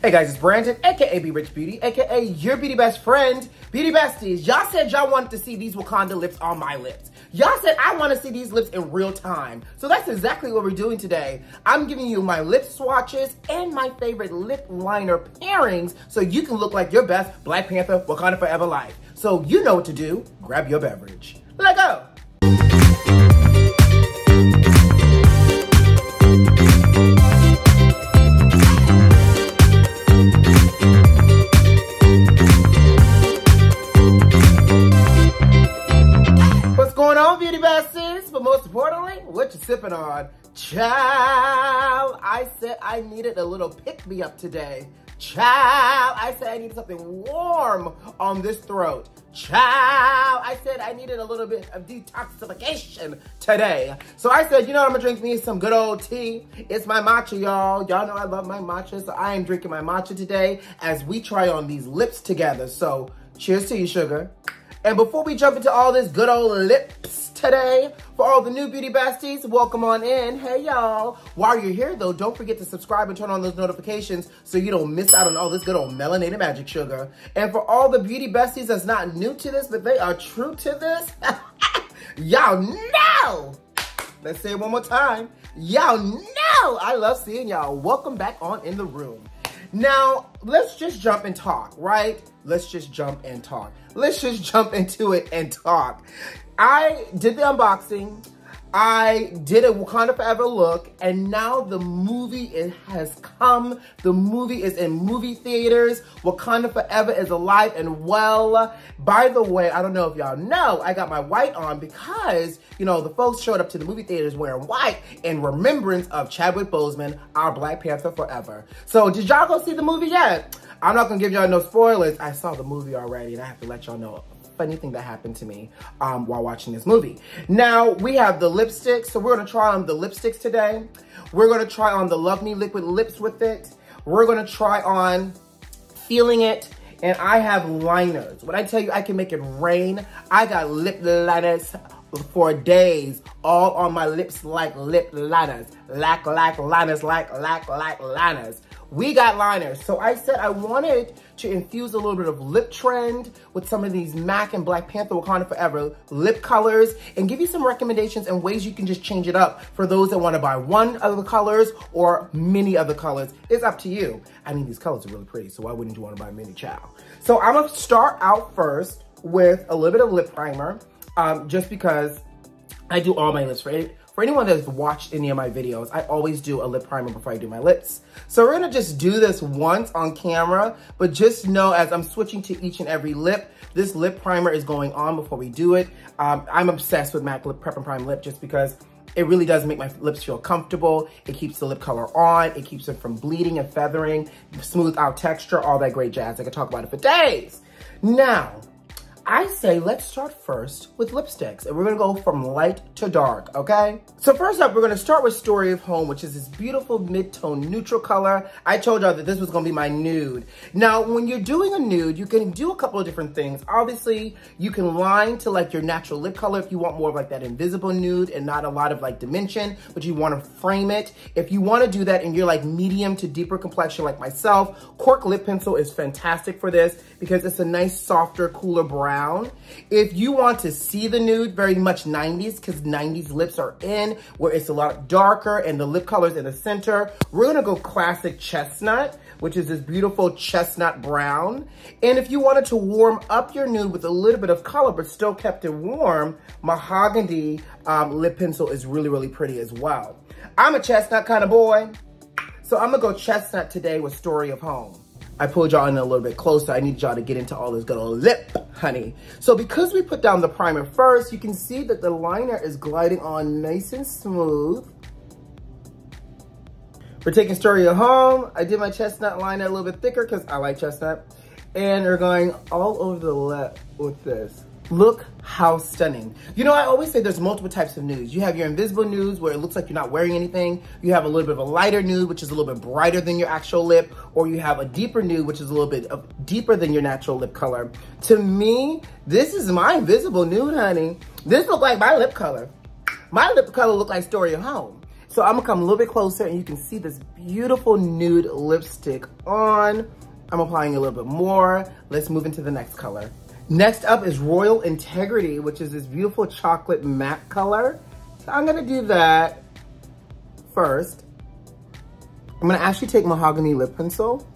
Hey guys, it's Brandon, aka B Rich Beauty, aka your beauty best friend, Beauty Besties. Y'all said y'all wanted to see these Wakanda lips on my lips. Y'all said I want to see these lips in real time. So that's exactly what we're doing today. I'm giving you my lip swatches and my favorite lip liner pairings so you can look like your best Black Panther Wakanda Forever life. So you know what to do. Grab your beverage. Let go. Importantly, what you sipping on? Child, I said I needed a little pick-me-up today. Child, I said I needed something warm on this throat. Child, I said I needed a little bit of detoxification today. So I said, you know what, I'm gonna drink me some good old tea. It's my matcha, y'all. Y'all know I love my matcha, so I am drinking my matcha today as we try on these lips together. So cheers to you, sugar. And before we jump into all this good old lips today, for all the new beauty besties, welcome on in. Hey y'all. While you're here though, don't forget to subscribe and turn on those notifications so you don't miss out on all this good old melanated magic sugar. And for all the beauty besties that's not new to this, but they are true to this, y'all know. Let's say it one more time. Y'all know I love seeing y'all. Welcome back on in the room. Now, let's just jump and talk, right? Let's just jump and talk. Let's just jump into it and talk. I did the unboxing. I did a Wakanda Forever look, and now the movie it has come. The movie is in movie theaters. Wakanda Forever is alive and well. By the way, I don't know if y'all know, I got my white on because, you know, the folks showed up to the movie theaters wearing white in remembrance of Chadwick Boseman, our Black Panther Forever. So did y'all go see the movie yet? I'm not gonna give y'all no spoilers. I saw the movie already and I have to let y'all know funny thing that happened to me um, while watching this movie. Now, we have the lipsticks. So we're gonna try on the lipsticks today. We're gonna try on the Love Me Liquid Lips with it. We're gonna try on Feeling It. And I have liners. When I tell you I can make it rain, I got lip liners for days, all on my lips like lip liners. Lack, lack, liners, like, lack, lack, liners. We got liners. So I said I wanted to infuse a little bit of lip trend with some of these MAC and Black Panther Wakanda Forever lip colors and give you some recommendations and ways you can just change it up for those that want to buy one of the colors or many of the colors. It's up to you. I mean, these colors are really pretty, so why wouldn't you want to buy many chow? So I'm to start out first with a little bit of lip primer um, just because I do all my lips, right? For anyone that's watched any of my videos, I always do a lip primer before I do my lips. So we're gonna just do this once on camera, but just know as I'm switching to each and every lip, this lip primer is going on before we do it. Um, I'm obsessed with MAC Lip Prep and Prime Lip just because it really does make my lips feel comfortable. It keeps the lip color on. It keeps it from bleeding and feathering, smooth out texture, all that great jazz. I could talk about it for days. Now, I say let's start first with lipsticks and we're gonna go from light to dark, okay? So first up, we're gonna start with Story of Home, which is this beautiful mid-tone neutral color. I told y'all that this was gonna be my nude. Now, when you're doing a nude, you can do a couple of different things. Obviously, you can line to like your natural lip color if you want more of like that invisible nude and not a lot of like dimension, but you wanna frame it. If you wanna do that and you're like medium to deeper complexion like myself, Cork Lip Pencil is fantastic for this because it's a nice, softer, cooler brown If you want to see the nude, very much 90s, because 90s lips are in, where it's a lot darker and the lip color's in the center, we're gonna go classic chestnut, which is this beautiful chestnut brown. And if you wanted to warm up your nude with a little bit of color, but still kept it warm, mahogany um, lip pencil is really, really pretty as well. I'm a chestnut kind of boy, so I'm gonna go chestnut today with Story of Home. I pulled y'all in a little bit closer. I need y'all to get into all this good old lip, honey. So because we put down the primer first, you can see that the liner is gliding on nice and smooth. We're taking Story of Home. I did my chestnut liner a little bit thicker because I like chestnut. And we're going all over the lip with this. Look how stunning. You know, I always say there's multiple types of nudes. You have your invisible nudes where it looks like you're not wearing anything. You have a little bit of a lighter nude, which is a little bit brighter than your actual lip. Or you have a deeper nude, which is a little bit of deeper than your natural lip color. To me, this is my invisible nude, honey. This look like my lip color. My lip color look like Story of Home. So I'm gonna come a little bit closer and you can see this beautiful nude lipstick on. I'm applying a little bit more. Let's move into the next color. Next up is Royal Integrity, which is this beautiful chocolate matte color. So I'm gonna do that first. I'm gonna actually take Mahogany Lip Pencil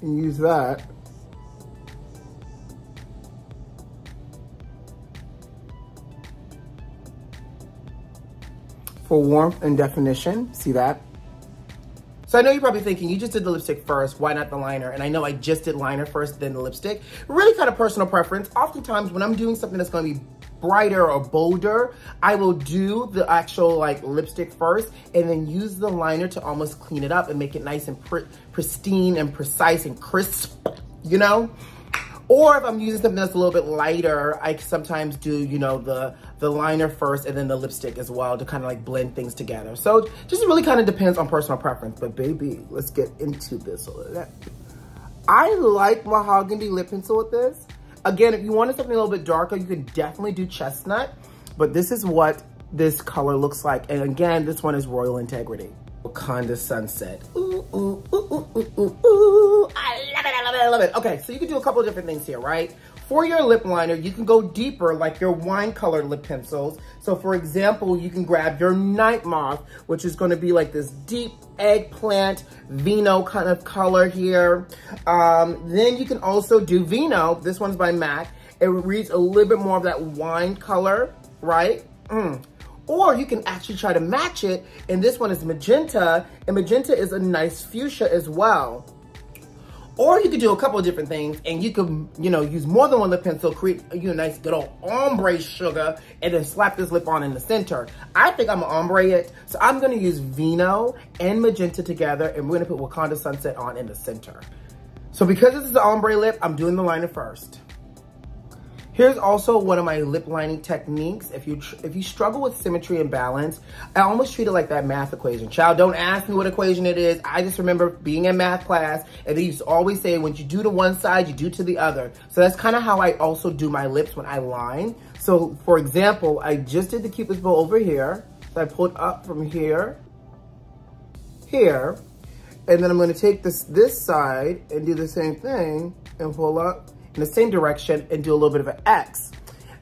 and use that. For warmth and definition, see that? So I know you're probably thinking, you just did the lipstick first, why not the liner? And I know I just did liner first, then the lipstick. Really kind of personal preference. Oftentimes when I'm doing something that's gonna be brighter or bolder, I will do the actual like lipstick first and then use the liner to almost clean it up and make it nice and pr pristine and precise and crisp, you know? Or if I'm using something that's a little bit lighter, I sometimes do, you know, the, the liner first and then the lipstick as well to kind of like blend things together. So just really kind of depends on personal preference. But baby, let's get into this. I like mahogany lip pencil with this. Again, if you wanted something a little bit darker, you can definitely do chestnut. But this is what this color looks like. And again, this one is Royal Integrity. Wakanda Sunset. Ooh, ooh, ooh, ooh, ooh, ooh. ooh. I love it, I love it, I love it. Okay, so you can do a couple of different things here, right? For your lip liner, you can go deeper like your wine colored lip pencils. So for example, you can grab your Night Moth, which is gonna be like this deep eggplant vino kind of color here. Um, then you can also do vino. This one's by MAC. It reads a little bit more of that wine color, right? Mm. Or you can actually try to match it. And this one is magenta, and magenta is a nice fuchsia as well. Or you could do a couple of different things and you could, you know, use more than one lip pencil, create you know, nice good old ombre sugar and then slap this lip on in the center. I think I'm gonna ombre it. So I'm gonna use Vino and Magenta together and we're gonna put Wakanda Sunset on in the center. So because this is the ombre lip, I'm doing the liner first. Here's also one of my lip lining techniques. If you if you struggle with symmetry and balance, I almost treat it like that math equation. Child, don't ask me what equation it is. I just remember being in math class and they used to always say when you do to one side, you do to the other. So that's kind of how I also do my lips when I line. So for example, I just did the cupid's bow over here. So I pulled up from here, here, and then I'm gonna take this, this side and do the same thing and pull up in the same direction and do a little bit of an X.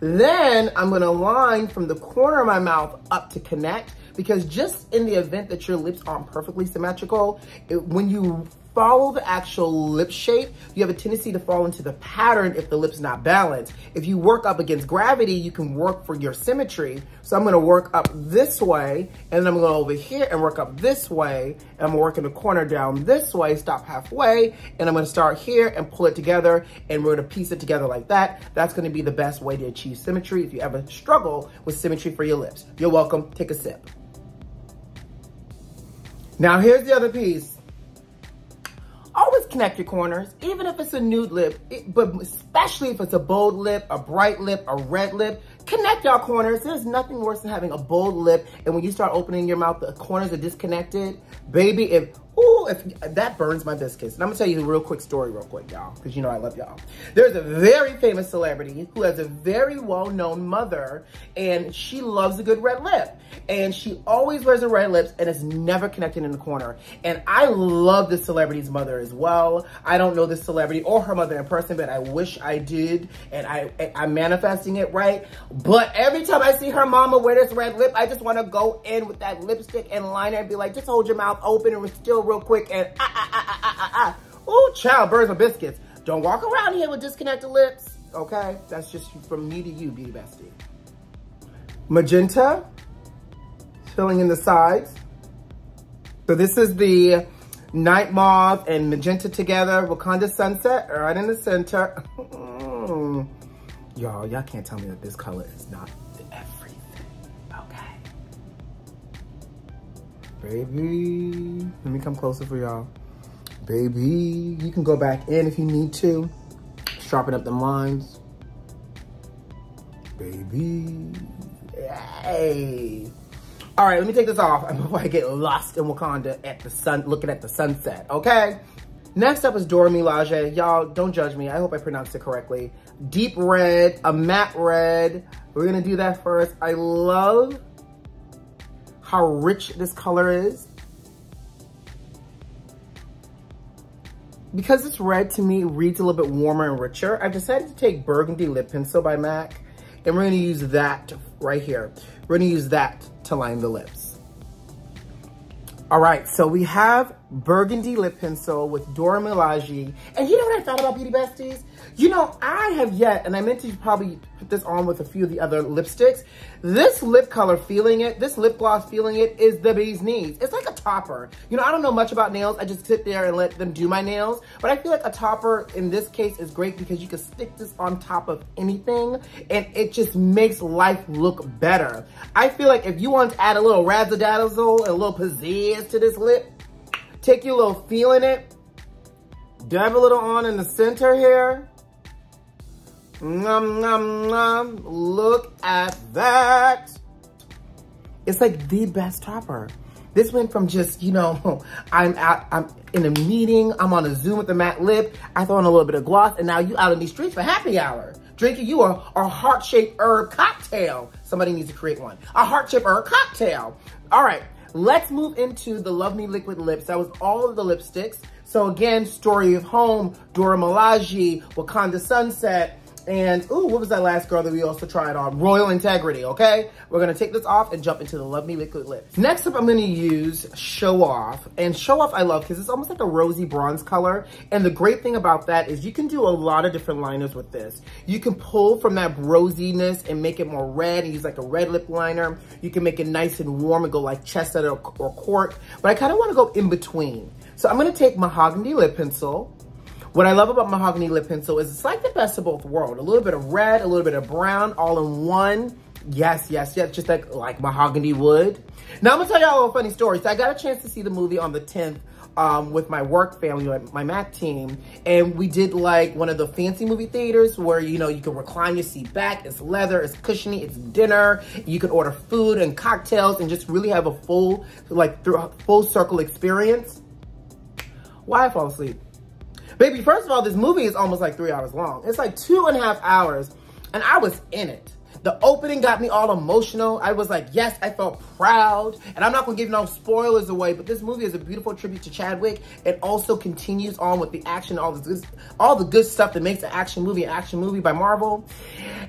Then I'm gonna line from the corner of my mouth up to connect because just in the event that your lips aren't perfectly symmetrical, it, when you follow the actual lip shape, you have a tendency to fall into the pattern if the lip's not balanced. If you work up against gravity, you can work for your symmetry. So I'm gonna work up this way, and then I'm gonna go over here and work up this way, and I'm working the corner down this way, stop halfway, and I'm gonna start here and pull it together, and we're gonna piece it together like that. That's gonna be the best way to achieve symmetry if you ever struggle with symmetry for your lips. You're welcome, take a sip. Now here's the other piece always connect your corners, even if it's a nude lip, it, but especially if it's a bold lip, a bright lip, a red lip, connect your corners. There's nothing worse than having a bold lip and when you start opening your mouth, the corners are disconnected. Baby, if Ooh, if that burns my biscuits. And I'm gonna tell you a real quick story real quick, y'all, because you know I love y'all. There's a very famous celebrity who has a very well-known mother, and she loves a good red lip. And she always wears a red lips and is never connected in the corner. And I love this celebrity's mother as well. I don't know this celebrity or her mother in person, but I wish I did. And I, I'm manifesting it right. But every time I see her mama wear this red lip, I just wanna go in with that lipstick and liner and be like, just hold your mouth open and still real quick and ah, ah, ah, ah, ah, ah, ah. Ooh, child, birds and biscuits. Don't walk around here with disconnected lips, okay? That's just from me to you, Beauty Bestie. Magenta, filling in the sides. So this is the Night Moth and Magenta together, Wakanda Sunset, right in the center. y'all, y'all can't tell me that this color is not Baby, let me come closer for y'all. Baby, you can go back in if you need to. Sharpen up the lines. Baby, hey. All right, let me take this off before I get lost in Wakanda at the sun, looking at the sunset, okay? Next up is Dora Milaje. Y'all, don't judge me. I hope I pronounced it correctly. Deep red, a matte red. We're gonna do that first. I love how rich this color is. Because it's red to me, reads a little bit warmer and richer, I decided to take Burgundy Lip Pencil by MAC and we're gonna use that right here. We're gonna use that to line the lips. All right, so we have Burgundy Lip Pencil with Dora Milaje. And you know what I thought about Beauty Besties? You know, I have yet, and I meant to probably put this on with a few of the other lipsticks. This lip color, feeling it, this lip gloss, feeling it, is the bee's knees. It's like a topper. You know, I don't know much about nails. I just sit there and let them do my nails. But I feel like a topper, in this case, is great because you can stick this on top of anything, and it just makes life look better. I feel like if you want to add a little razzle-dazzle, a little pizzazz to this lip, take your little Feelin' It, dab a little on in the center here, Nom, nom, nom. Look at that. It's like the best topper. This went from just, you know, I'm out, I'm in a meeting, I'm on a Zoom with the matte lip, I throw in a little bit of gloss, and now you out in these streets for happy hour. Drinking you a, a heart-shaped herb cocktail. Somebody needs to create one. A heart-shaped herb cocktail. All right, let's move into the Love Me Liquid Lips. That was all of the lipsticks. So again, Story of Home, Dora Milaje, Wakanda Sunset, and, ooh, what was that last girl that we also tried on? Royal Integrity, okay? We're gonna take this off and jump into the Love Me Liquid Lips. Next up, I'm gonna use Show Off. And Show Off I love because it's almost like a rosy bronze color. And the great thing about that is you can do a lot of different liners with this. You can pull from that rosiness and make it more red and use like a red lip liner. You can make it nice and warm and go like chestnut or, or cork. But I kind of want to go in between. So I'm gonna take Mahogany Lip Pencil what I love about Mahogany Lip Pencil is it's like the best of both worlds. A little bit of red, a little bit of brown, all in one. Yes, yes, yes, just like, like mahogany wood. Now I'm gonna tell y'all a funny story. So I got a chance to see the movie on the 10th um, with my work family, my, my Mac team, and we did like one of the fancy movie theaters where, you know, you can recline your seat back, it's leather, it's cushiony, it's dinner, you can order food and cocktails and just really have a full, like, through, full circle experience. Why I fall asleep? Baby, first of all, this movie is almost like three hours long. It's like two and a half hours, and I was in it. The opening got me all emotional. I was like, yes, I felt proud. And I'm not gonna give no spoilers away, but this movie is a beautiful tribute to Chadwick. It also continues on with the action, all the good, all the good stuff that makes an action movie an action movie by Marvel.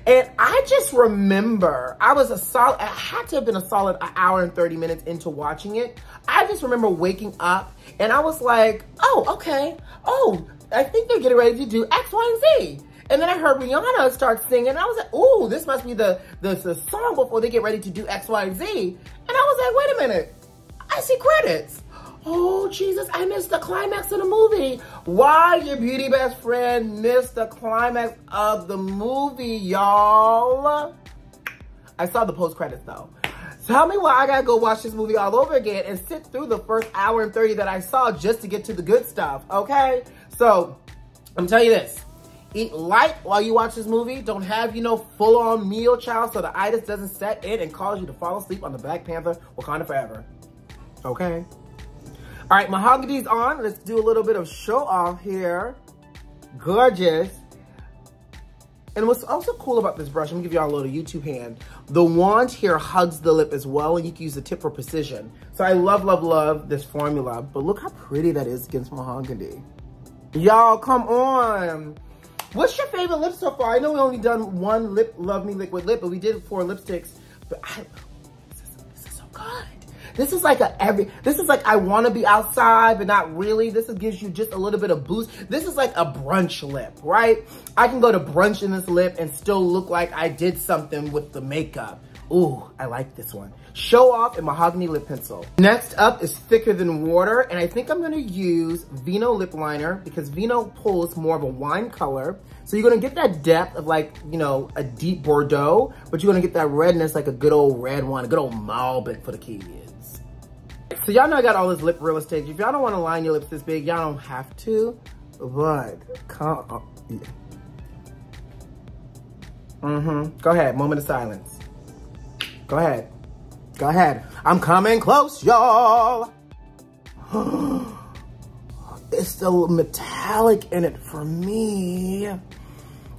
And I just remember, I was a solid, I had to have been a solid hour and 30 minutes into watching it. I just remember waking up and I was like, oh, okay. Oh, I think they're getting ready to do X, Y, and Z. And then I heard Rihanna start singing. And I was like, ooh, this must be the, the, the song before they get ready to do X, Y, and Z. And I was like, wait a minute. I see credits. Oh, Jesus, I missed the climax of the movie. Why your beauty best friend missed the climax of the movie, y'all? I saw the post credits though. Tell me why I gotta go watch this movie all over again and sit through the first hour and 30 that I saw just to get to the good stuff, okay? So, I'm telling you this. Eat light while you watch this movie. Don't have, you know, full-on meal, child, so the itis doesn't set in and cause you to fall asleep on the Black Panther Wakanda Forever. Okay? All right, mahogany's on. Let's do a little bit of show off here. Gorgeous. And what's also cool about this brush, I'm gonna give y'all a little YouTube hand. The wand here hugs the lip as well, and you can use the tip for precision. So I love, love, love this formula, but look how pretty that is against mahogany. Y'all, come on. What's your favorite lip so far? I know we only done one lip, Love Me Liquid Lip, but we did four lipsticks. But I, this is, this is so good. This is like a every, this is like I want to be outside, but not really. This is, gives you just a little bit of boost. This is like a brunch lip, right? I can go to brunch in this lip and still look like I did something with the makeup. Ooh, I like this one. Show Off and Mahogany Lip Pencil. Next up is Thicker Than Water, and I think I'm gonna use Vino Lip Liner because Vino pulls more of a wine color. So you're gonna get that depth of like, you know, a deep Bordeaux, but you're gonna get that redness like a good old red wine, a good old Malbec for the kids. So y'all know I got all this lip real estate. If y'all don't wanna line your lips this big, y'all don't have to, but come on. Mm-hmm. Go ahead, moment of silence. Go ahead. Go ahead. I'm coming close, y'all. it's the metallic in it for me.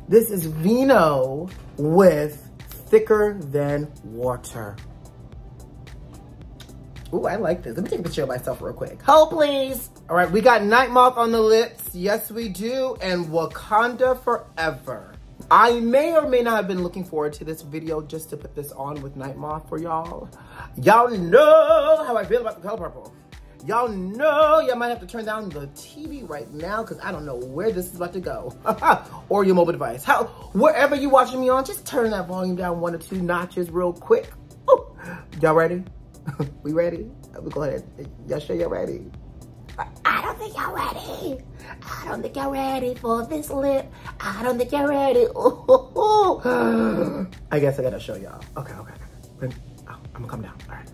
This is Vino with Thicker Than Water. Ooh, I like this. Let me take a picture of myself real quick. Hold, please. All right, we got Night Moth on the lips. Yes, we do. And Wakanda Forever. I may or may not have been looking forward to this video just to put this on with Night Moth for y'all. Y'all know how I feel about the color purple. Y'all know y'all might have to turn down the TV right now because I don't know where this is about to go. or your mobile device. How, wherever you're watching me on, just turn that volume down one or two notches real quick. Y'all ready? we ready? Uh, we go ahead. Y'all sure y'all ready? I don't think y'all ready. I don't think y'all ready for this lip. I don't think y'all ready. Ooh, I guess I gotta show y'all. Okay, okay, okay. Oh, I'm gonna come down. All right.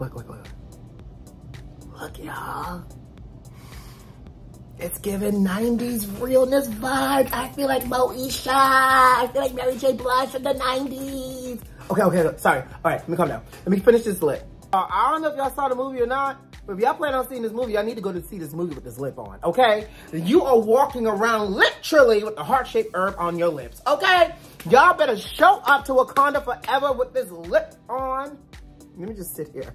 Look, look, look. Look, y'all. It's giving 90s realness vibes. I feel like Moesha. I feel like Mary J. Blige from the 90s. Okay, okay, sorry. All right, let me calm down. Let me finish this lip. Uh, I don't know if y'all saw the movie or not, but if y'all plan on seeing this movie, y'all need to go to see this movie with this lip on, okay? You are walking around literally with the heart-shaped herb on your lips, okay? Y'all better show up to Wakanda Forever with this lip on. Let me just sit here.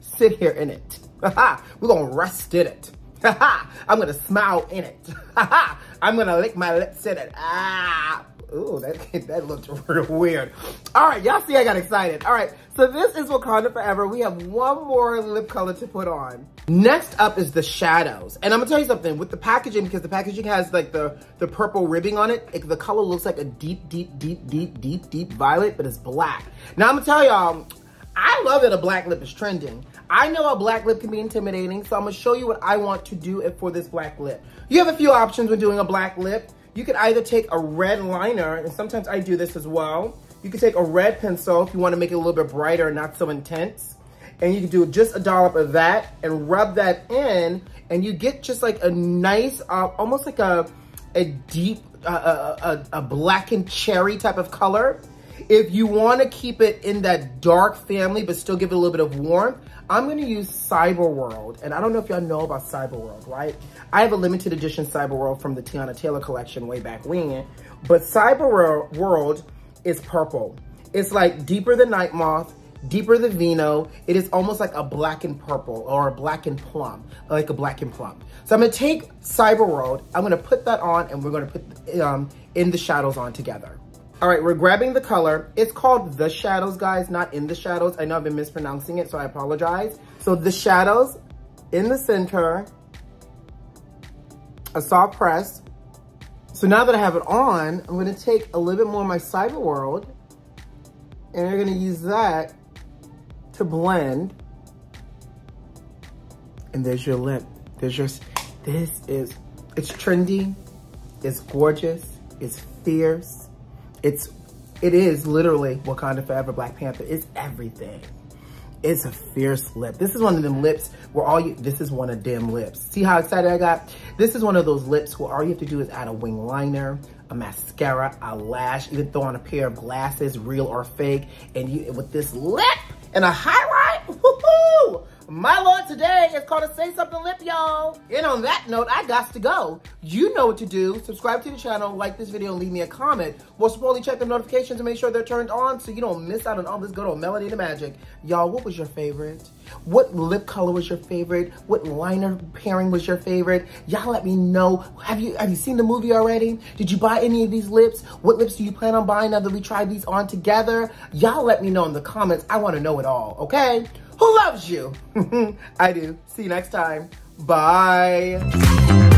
Sit here in it. We're gonna rest in it. I'm gonna smile in it. I'm gonna lick my lips in it. Ah. Ooh, that, that looked real weird. All right, y'all see I got excited. All right, so this is Wakanda Forever. We have one more lip color to put on. Next up is the shadows. And I'm gonna tell you something, with the packaging, because the packaging has like the, the purple ribbing on it, it, the color looks like a deep, deep, deep, deep, deep, deep violet, but it's black. Now I'm gonna tell y'all, I love that a black lip is trending. I know a black lip can be intimidating, so I'm gonna show you what I want to do for this black lip. You have a few options when doing a black lip. You could either take a red liner, and sometimes I do this as well. You could take a red pencil if you wanna make it a little bit brighter and not so intense. And you can do just a dollop of that and rub that in, and you get just like a nice, uh, almost like a, a deep, uh, a, a, a blackened cherry type of color. If you wanna keep it in that dark family, but still give it a little bit of warmth, I'm gonna use Cyber World. And I don't know if y'all know about Cyber World, right? I have a limited edition Cyber World from the Teyana Taylor collection way back when. But Cyber World is purple. It's like deeper than Night Moth, deeper than Vino. It is almost like a black and purple or a black and plum, like a black and plum. So I'm gonna take Cyber World, I'm gonna put that on and we're gonna put um, in the shadows on together. All right, we're grabbing the color. It's called The Shadows, guys, not In the Shadows. I know I've been mispronouncing it, so I apologize. So The Shadows in the center, a soft press. So now that I have it on, I'm gonna take a little bit more of my Cyber World and I'm gonna use that to blend. And there's your lip. There's your, this is, it's trendy, it's gorgeous, it's fierce, it's, it is literally Wakanda Forever Black Panther. It's everything. It's a fierce lip. This is one of them lips where all you, this is one of them lips. See how excited I got? This is one of those lips where all you have to do is add a wing liner, a mascara, a lash, even throw on a pair of glasses, real or fake. And you, with this lip and a highlight! My Lord today is called a Say Something Lip, y'all. And on that note, I got to go. You know what to do. Subscribe to the channel, like this video, and leave me a comment. Most importantly, check the notifications and make sure they're turned on so you don't miss out on all this good old melody and magic. Y'all, what was your favorite? What lip color was your favorite? What liner pairing was your favorite? Y'all let me know. Have you have you seen the movie already? Did you buy any of these lips? What lips do you plan on buying now that we tried these on together? Y'all let me know in the comments. I want to know it all, okay? Who loves you? I do. See you next time. Bye.